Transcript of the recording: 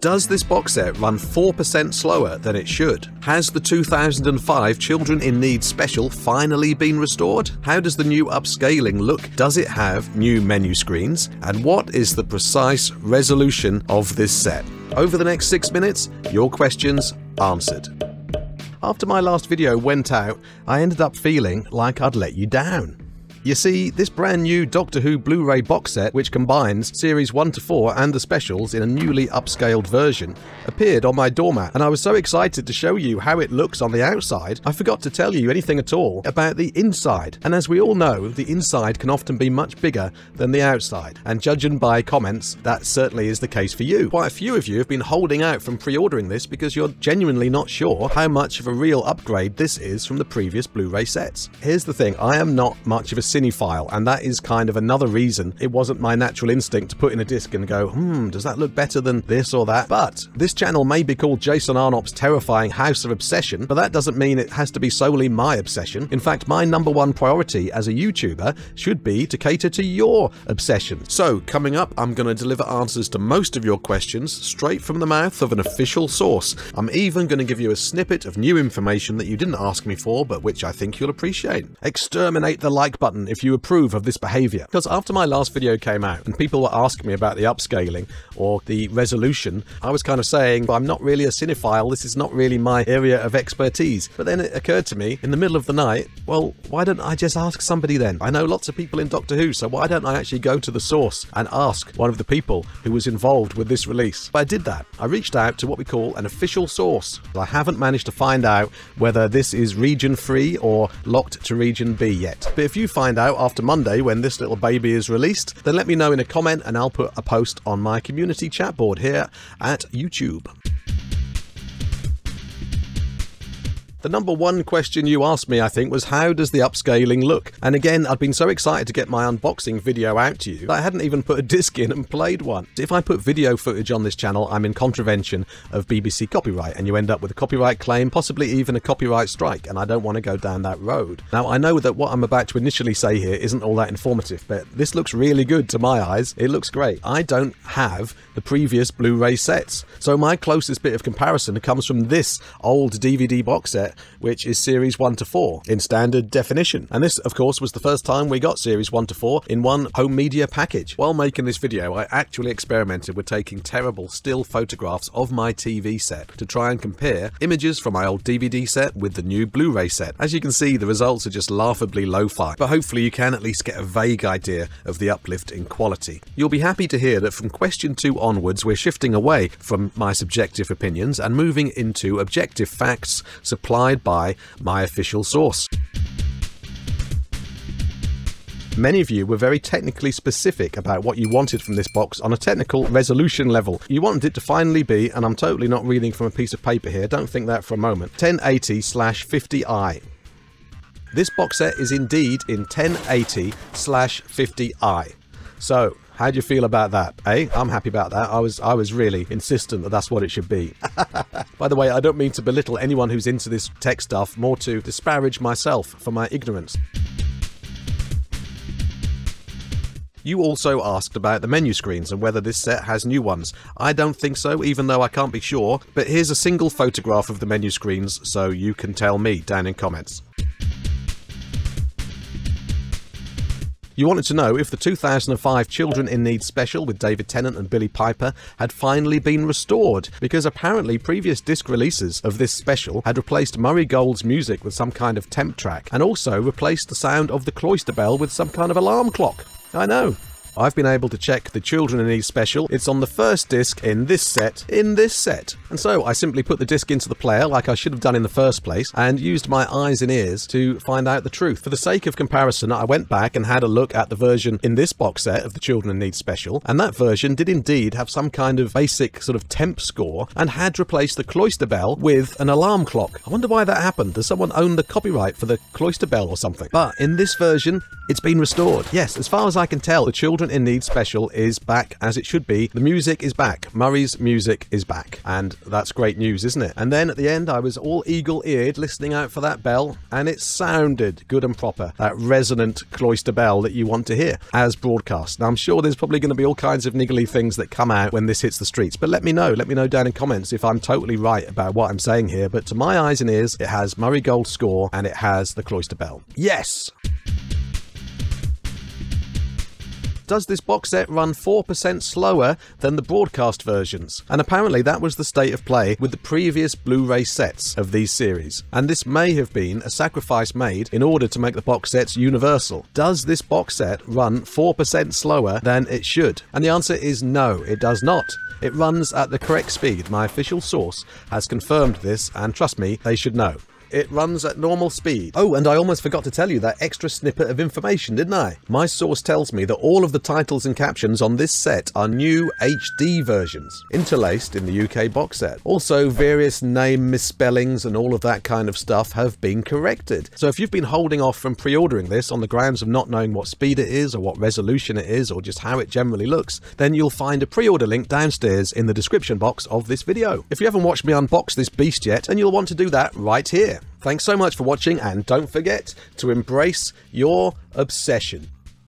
Does this box set run 4% slower than it should? Has the 2005 Children in Need special finally been restored? How does the new upscaling look? Does it have new menu screens? And what is the precise resolution of this set? Over the next six minutes, your questions answered. After my last video went out, I ended up feeling like I'd let you down. You see, this brand new Doctor Who Blu ray box set, which combines series 1 to 4 and the specials in a newly upscaled version, appeared on my doormat, and I was so excited to show you how it looks on the outside, I forgot to tell you anything at all about the inside. And as we all know, the inside can often be much bigger than the outside, and judging by comments, that certainly is the case for you. Quite a few of you have been holding out from pre ordering this because you're genuinely not sure how much of a real upgrade this is from the previous Blu ray sets. Here's the thing I am not much of a cinephile, and that is kind of another reason it wasn't my natural instinct to put in a disc and go, hmm, does that look better than this or that? But this channel may be called Jason Arnopp's Terrifying House of Obsession, but that doesn't mean it has to be solely my obsession. In fact, my number one priority as a YouTuber should be to cater to your obsession. So, coming up, I'm going to deliver answers to most of your questions straight from the mouth of an official source. I'm even going to give you a snippet of new information that you didn't ask me for, but which I think you'll appreciate. Exterminate the like button if you approve of this behavior. Because after my last video came out and people were asking me about the upscaling or the resolution, I was kind of saying, I'm not really a cinephile, this is not really my area of expertise. But then it occurred to me in the middle of the night, well, why don't I just ask somebody then? I know lots of people in Doctor Who, so why don't I actually go to the source and ask one of the people who was involved with this release? But I did that. I reached out to what we call an official source. I haven't managed to find out whether this is region free or locked to region B yet. But if you find out after Monday when this little baby is released, then let me know in a comment and I'll put a post on my community chat board here at YouTube. The number one question you asked me, I think, was how does the upscaling look? And again, I'd been so excited to get my unboxing video out to you I hadn't even put a disc in and played one. If I put video footage on this channel, I'm in contravention of BBC copyright, and you end up with a copyright claim, possibly even a copyright strike, and I don't want to go down that road. Now, I know that what I'm about to initially say here isn't all that informative, but this looks really good to my eyes. It looks great. I don't have the previous Blu-ray sets, so my closest bit of comparison comes from this old DVD box set which is series 1 to 4 in standard definition. And this, of course, was the first time we got series 1 to 4 in one home media package. While making this video, I actually experimented with taking terrible still photographs of my TV set to try and compare images from my old DVD set with the new Blu-ray set. As you can see, the results are just laughably lo-fi, but hopefully you can at least get a vague idea of the uplift in quality. You'll be happy to hear that from question 2 onwards, we're shifting away from my subjective opinions and moving into objective facts supplied supplied by my official source. Many of you were very technically specific about what you wanted from this box on a technical resolution level. You wanted it to finally be, and I'm totally not reading from a piece of paper here, don't think that for a moment, 1080 slash 50i. This box set is indeed in 1080 slash 50i. So, how do you feel about that? Eh? I'm happy about that. I was I was really insistent that that's what it should be. By the way, I don't mean to belittle anyone who's into this tech stuff, more to disparage myself for my ignorance. You also asked about the menu screens and whether this set has new ones. I don't think so, even though I can't be sure, but here's a single photograph of the menu screens so you can tell me down in comments. You wanted to know if the 2005 Children in Need special with David Tennant and Billie Piper had finally been restored, because apparently previous disc releases of this special had replaced Murray Gold's music with some kind of temp track, and also replaced the sound of the cloister bell with some kind of alarm clock. I know, I've been able to check the Children in Need special. It's on the first disc in this set, in this set. And so I simply put the disc into the player like I should have done in the first place and used my eyes and ears to find out the truth. For the sake of comparison, I went back and had a look at the version in this box set of the Children in Need special, and that version did indeed have some kind of basic sort of temp score and had replaced the cloister bell with an alarm clock. I wonder why that happened. Does someone own the copyright for the cloister bell or something? But in this version, it's been restored. Yes, as far as I can tell, the Children in Need Special is back as it should be. The music is back. Murray's music is back. And that's great news, isn't it? And then at the end, I was all eagle eared listening out for that bell, and it sounded good and proper. That resonant cloister bell that you want to hear as broadcast. Now, I'm sure there's probably going to be all kinds of niggly things that come out when this hits the streets, but let me know. Let me know down in comments if I'm totally right about what I'm saying here. But to my eyes and ears, it has Murray Gold score and it has the cloister bell. Yes! Does this box set run 4% slower than the broadcast versions? And apparently that was the state of play with the previous Blu-ray sets of these series. And this may have been a sacrifice made in order to make the box sets universal. Does this box set run 4% slower than it should? And the answer is no, it does not. It runs at the correct speed. My official source has confirmed this, and trust me, they should know. It runs at normal speed. Oh, and I almost forgot to tell you that extra snippet of information, didn't I? My source tells me that all of the titles and captions on this set are new HD versions, interlaced in the UK box set. Also, various name misspellings and all of that kind of stuff have been corrected. So if you've been holding off from pre-ordering this on the grounds of not knowing what speed it is or what resolution it is or just how it generally looks, then you'll find a pre-order link downstairs in the description box of this video. If you haven't watched me unbox this beast yet, then you'll want to do that right here. Thanks so much for watching and don't forget to embrace your obsession.